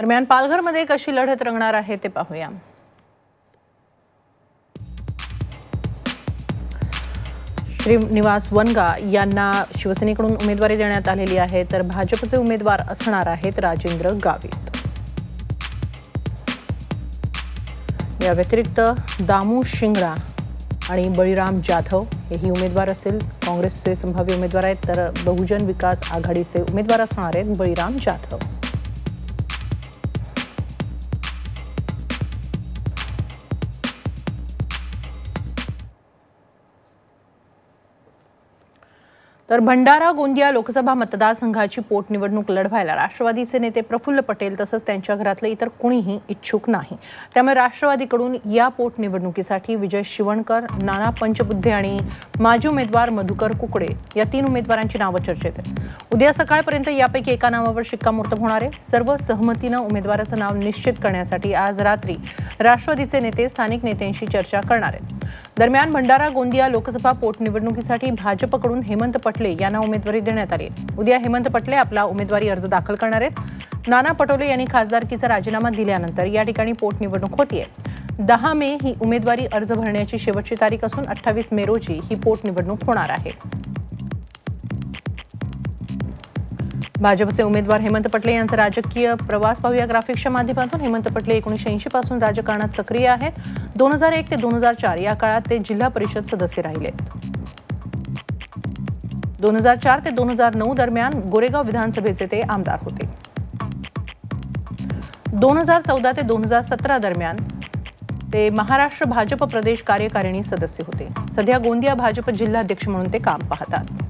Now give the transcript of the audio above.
दरम्यान पालघरमध्ये कशी लढत रंगणार आहे ते पाहूया. श्रीनिवास वनगा यांना शिवसेनेकडून उमेदवारी देण्यात आलेली आहे तर भाजपचे उमेदवार असणार आहेत राजेंद्र गावित. या व्यतिरिक्त दामू शिंगडा आणि बळीराम जाधव हेही उमेदवार असेल. काँग्रेसचे संभाव्य उमेदवार आहेत तर बहुजन विकास आघाडीचे उमेदवार असणार आहेत बळीराम जाधव. तर भंडारा गोंदिया लोकसभा मतदारसंघाची पोटनिवडणूक लढवायला राष्ट्रवादीचे नेते प्रफुल्ल पटेल तसंच त्यांच्या घरातलं इतर कुणीही इच्छुक नाही. त्यामुळे राष्ट्रवादीकडून या पोटनिवडणुकीसाठी विजय शिवणकर नाना पंचबुद्धे आणि माजी उमेदवार मधुकर कुकडे या तीन उमेदवारांची नावं चर्चेत आहेत. उद्या सकाळपर्यंत यापैकी एका नावावर शिक्कामोर्तब होणार आहे. सर्व सहमतीनं उमेदवाराचं नाव निश्चित करण्यासाठी आज रात्री राष्ट्रवादीचे नेते स्थानिक नेत्यांशी चर्चा करणार आहेत. दरम्यान भंडारा गोंदिया लोकसभा पोटनिवडणुकीसाठी भाजपकडून हेमंत पटले यांना उमेदवारी देण्यात आली. उद्या हेमंत पटले आपला उमेदवारी अर्ज दाखल करणार आहेत. नाना पटोले यांनी खासदारकीचा राजीनामा दिल्यानंतर या ठिकाणी पोटनिवडणूक होतीये. दहा मे ही उमेदवारी अर्ज भरण्याची शेवटची तारीख असून अठ्ठावीस मे रोजी ही पोटनिवडणूक होणार आहे. भाजपचे उमेदवार हेमंत पटले यांचा राजकीय प्रवास पाहूया. ग्राफिक्सच्या माध्यमातून हेमंत पटले एकोणीसशे ऐंशी पासून राजकारणात सक्रिय आहेत. दोन हजार एक ते दोन हजार चार या काळात ते जिल्हा परिषद सदस्य राहिलेत दोन हजार चार ते दोन हजार नऊ दरम्यान गोरेगाव विधानसभेचे ते आमदार होते. दोन हजार चौदा ते दोन हजार सतरा दरम्यान ते महाराष्ट्र भाजप प्रदेश कार्यकारिणी सदस्य होते. सध्या गोंदिया भाजप जिल्हाध्यक्ष म्हणून ते काम पाहतात.